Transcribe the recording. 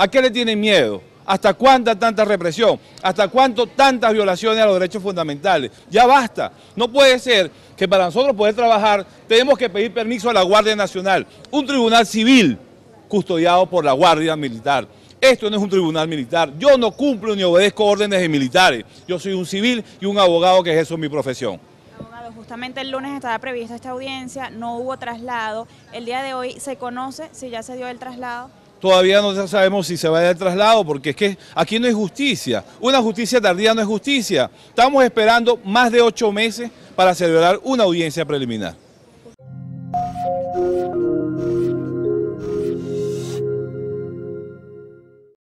¿A qué le tienen miedo? ¿Hasta cuánta tanta represión? ¿Hasta cuánto tantas violaciones a los derechos fundamentales? Ya basta. No puede ser que para nosotros poder trabajar tenemos que pedir permiso a la Guardia Nacional, un tribunal civil custodiado por la Guardia Militar. Esto no es un tribunal militar. Yo no cumplo ni obedezco órdenes de militares. Yo soy un civil y un abogado que es eso mi profesión. Abogado, justamente el lunes estaba prevista esta audiencia, no hubo traslado. El día de hoy se conoce si ya se dio el traslado. Todavía no sabemos si se va a dar traslado porque es que aquí no hay justicia. Una justicia tardía no es justicia. Estamos esperando más de ocho meses para celebrar una audiencia preliminar.